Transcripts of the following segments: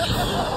Ha ha ha!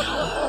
Ha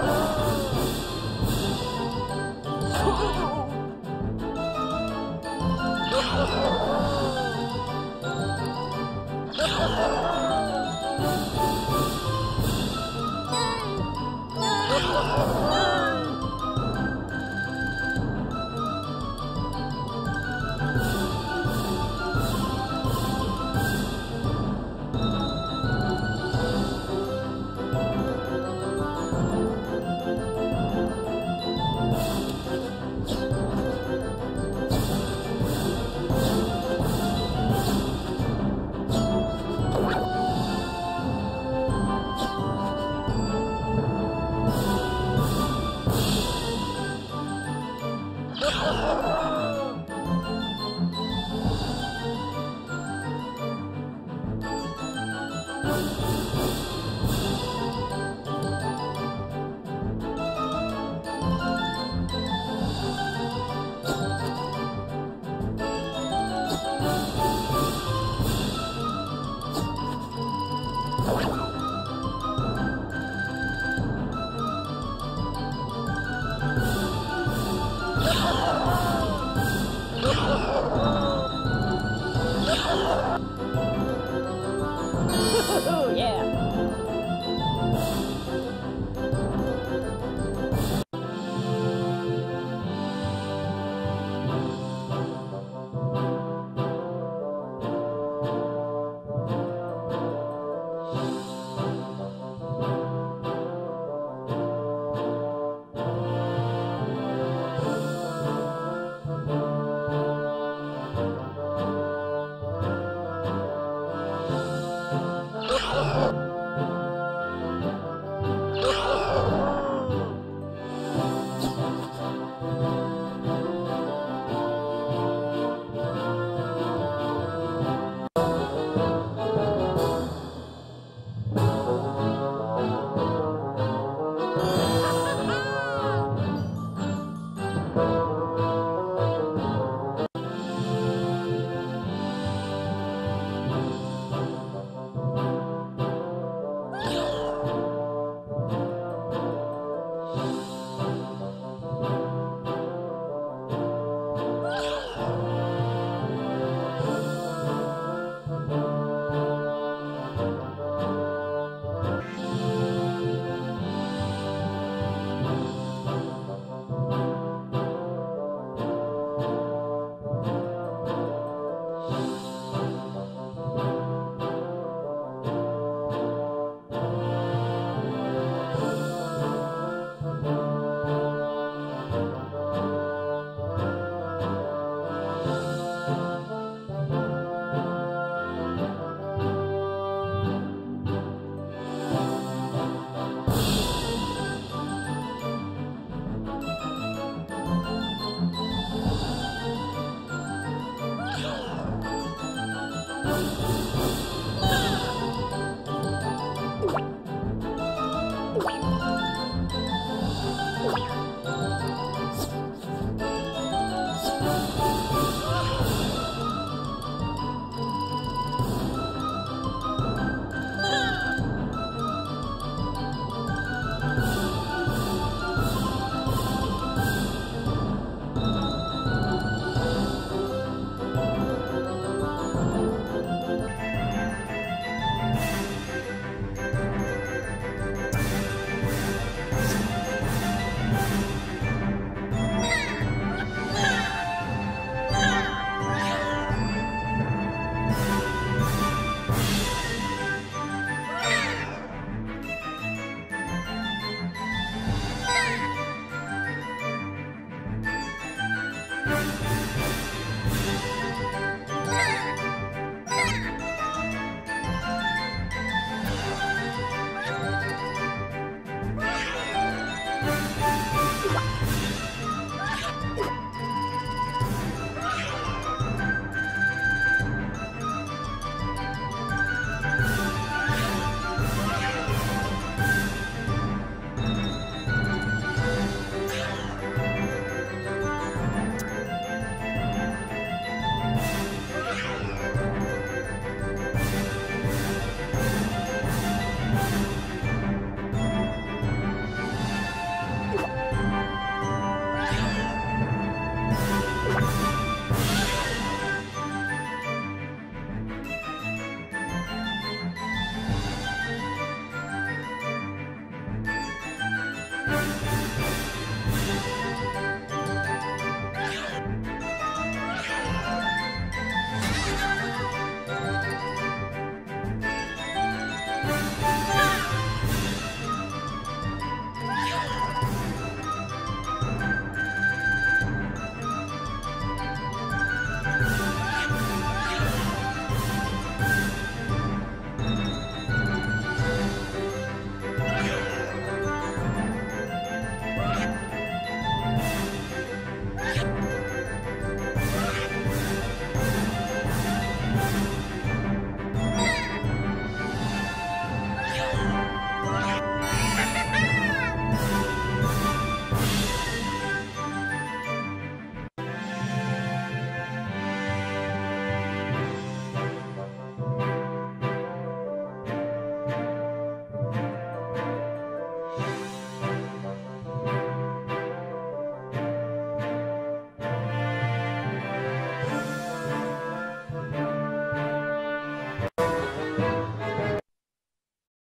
Oh, yeah.